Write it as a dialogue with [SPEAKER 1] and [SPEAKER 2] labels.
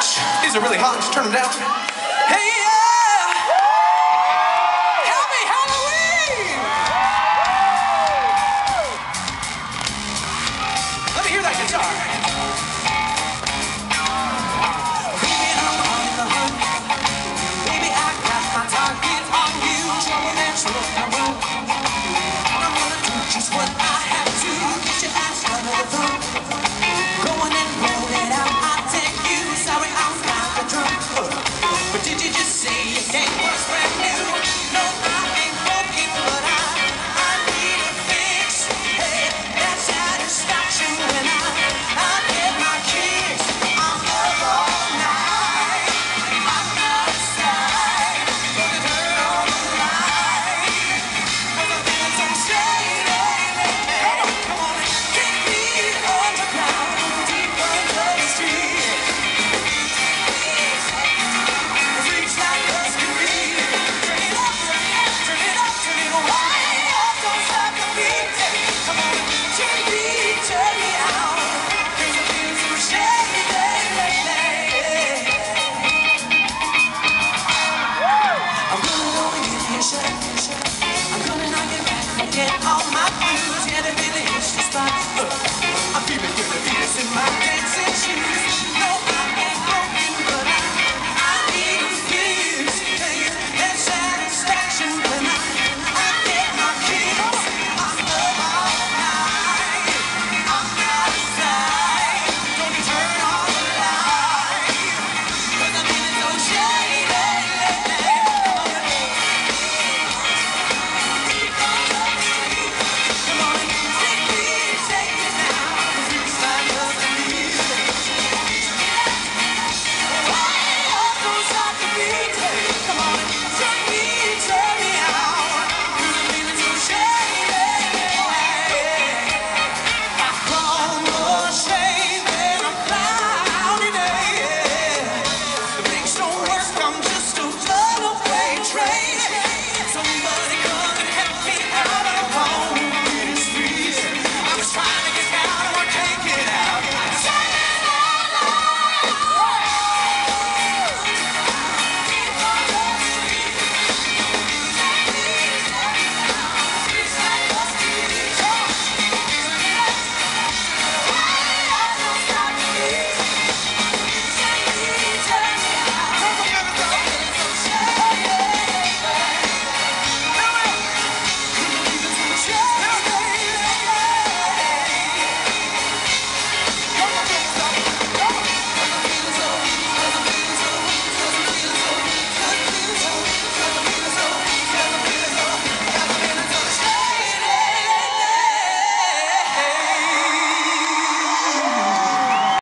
[SPEAKER 1] These are really hot. Turn them down.